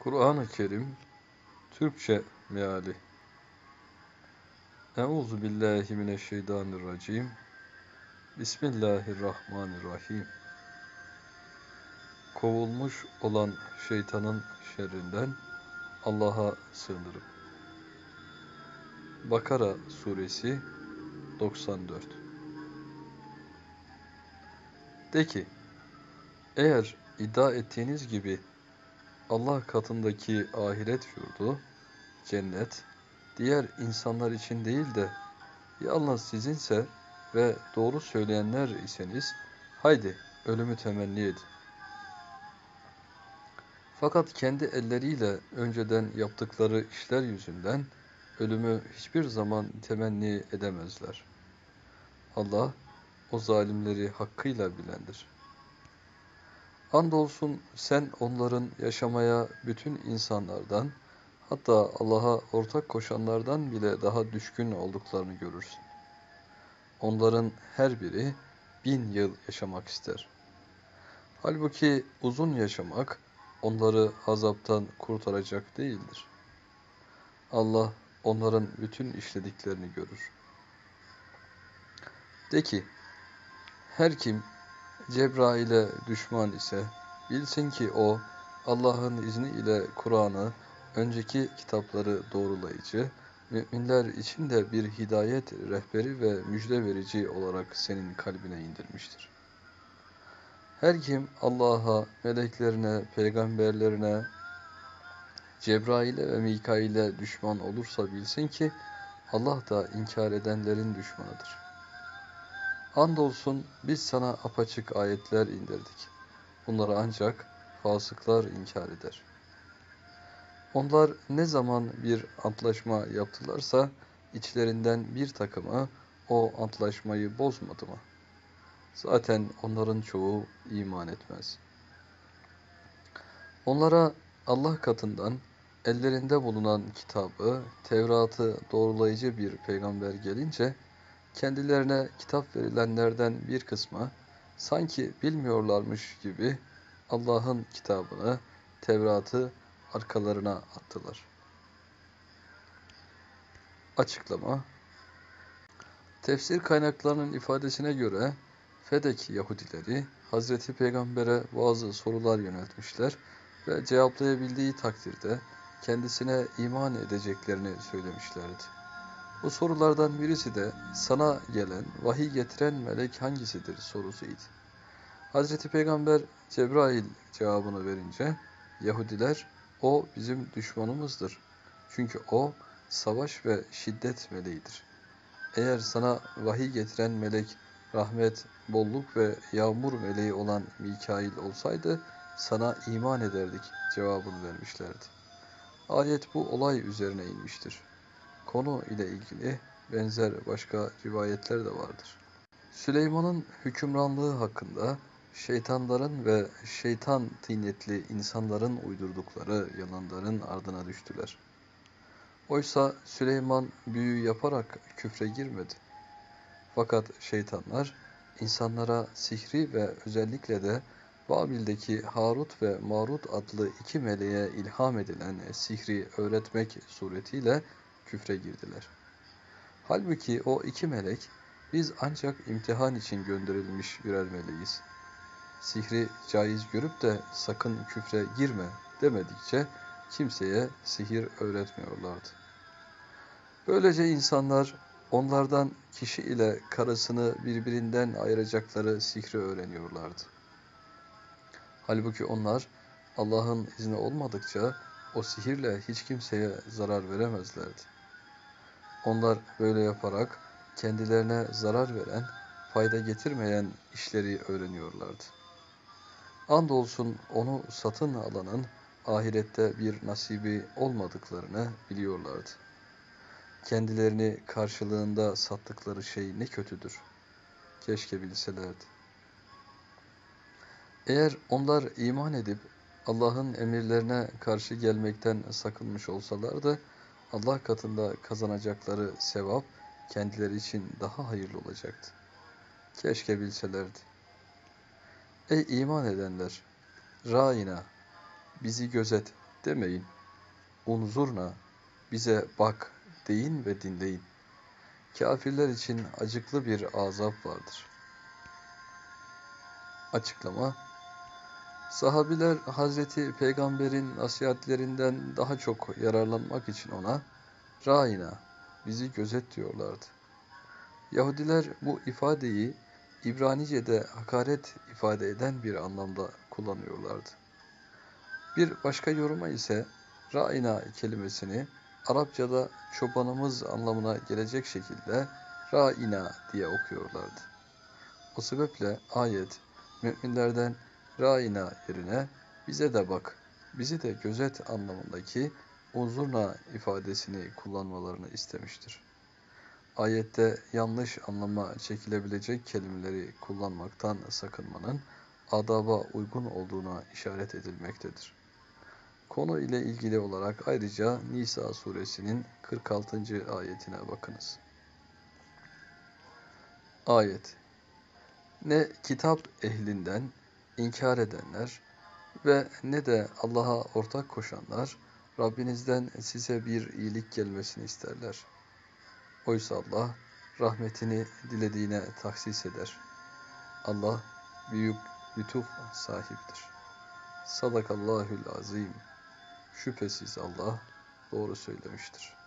Kur'an-ı Kerim Türkçe meali. Euzu billahi mineşşeytanirracim. Bismillahirrahmanirrahim. Kovulmuş olan şeytanın şerrinden Allah'a sığınırım. Bakara suresi 94 De ki, eğer iddia ettiğiniz gibi Allah katındaki ahiret yurdu, cennet, diğer insanlar için değil de yalnız sizinse ve doğru söyleyenler iseniz haydi ölümü temenni edin. Fakat kendi elleriyle önceden yaptıkları işler yüzünden ölümü hiçbir zaman temenni edemezler. Allah o zalimleri hakkıyla bilendir. Andolsun sen onların yaşamaya bütün insanlardan, hatta Allah'a ortak koşanlardan bile daha düşkün olduklarını görürsün. Onların her biri bin yıl yaşamak ister. Halbuki uzun yaşamak onları azaptan kurtaracak değildir. Allah onların bütün işlediklerini görür. De ki, her kim Cebrail'e düşman ise bilsin ki o Allah'ın izniyle Kur'an'ı önceki kitapları doğrulayıcı, müminler için de bir hidayet rehberi ve müjde verici olarak senin kalbine indirmiştir. Her kim Allah'a, meleklerine, peygamberlerine, Cebrail'e ve Mikail'e düşman olursa bilsin ki Allah da inkar edenlerin düşmanıdır. Andolsun biz sana apaçık ayetler indirdik. Bunları ancak fasıklar inkar eder. Onlar ne zaman bir antlaşma yaptılarsa içlerinden bir takımı o antlaşmayı bozmadı mı? Zaten onların çoğu iman etmez. Onlara Allah katından ellerinde bulunan kitabı, Tevrat'ı doğrulayıcı bir peygamber gelince, kendilerine kitap verilenlerden bir kısmı sanki bilmiyorlarmış gibi Allah'ın kitabını, Tevrat'ı arkalarına attılar. Açıklama Tefsir kaynaklarının ifadesine göre Fedek Yahudileri Hazreti Peygamber'e bazı sorular yöneltmişler ve cevaplayabildiği takdirde kendisine iman edeceklerini söylemişlerdi. Bu sorulardan birisi de sana gelen, vahiy getiren melek hangisidir sorusuydu. Hazreti Peygamber Cebrail cevabını verince Yahudiler o bizim düşmanımızdır. Çünkü o savaş ve şiddet meleğidir. Eğer sana vahiy getiren melek rahmet, bolluk ve yağmur meleği olan Mikail olsaydı sana iman ederdik cevabını vermişlerdi. Ayet bu olay üzerine inmiştir. Konu ile ilgili benzer başka rivayetler de vardır. Süleyman'ın hükümranlığı hakkında şeytanların ve şeytan tinetli insanların uydurdukları yalanların ardına düştüler. Oysa Süleyman büyü yaparak küfre girmedi. Fakat şeytanlar insanlara sihri ve özellikle de Babil'deki Harut ve Marut adlı iki meleğe ilham edilen sihri öğretmek suretiyle küfre girdiler. Halbuki o iki melek biz ancak imtihan için gönderilmiş birer meleğiz. Sihri caiz görüp de sakın küfre girme demedikçe kimseye sihir öğretmiyorlardı. Böylece insanlar onlardan kişi ile karısını birbirinden ayıracakları sihri öğreniyorlardı. Halbuki onlar Allah'ın izni olmadıkça o sihirle hiç kimseye zarar veremezlerdi. Onlar böyle yaparak kendilerine zarar veren, fayda getirmeyen işleri öğreniyorlardı. Andolsun onu satın alanın ahirette bir nasibi olmadıklarını biliyorlardı. Kendilerini karşılığında sattıkları şey ne kötüdür. Keşke bilselerdi. Eğer onlar iman edip Allah'ın emirlerine karşı gelmekten sakınmış olsalardı, Allah katında kazanacakları sevap kendileri için daha hayırlı olacaktı. Keşke bilselerdi. Ey iman edenler! Râina, bizi gözet, demeyin. Unzurna, bize bak deyin ve dinleyin. Kafirler için acıklı bir azap vardır. Açıklama Sahabiler Hazreti Peygamber'in nasihatlerinden daha çok yararlanmak için ona Ra'ina, bizi gözet diyorlardı. Yahudiler bu ifadeyi İbranice'de hakaret ifade eden bir anlamda kullanıyorlardı. Bir başka yoruma ise Ra'ina kelimesini Arapçada çobanımız anlamına gelecek şekilde Ra'ina diye okuyorlardı. O sebeple ayet müminlerden Ra'ina yerine bize de bak, bizi de gözet anlamındaki unzurna ifadesini kullanmalarını istemiştir. Ayette yanlış anlama çekilebilecek kelimeleri kullanmaktan sakınmanın adaba uygun olduğuna işaret edilmektedir. Konu ile ilgili olarak ayrıca Nisa suresinin 46. ayetine bakınız. Ayet Ne kitap ehlinden inkar edenler ve ne de Allah'a ortak koşanlar Rabbinizden size bir iyilik gelmesini isterler. Oysa Allah rahmetini dilediğine taksis eder. Allah büyük lütuf sahiptir. Sadakallahül azim. Şüphesiz Allah doğru söylemiştir.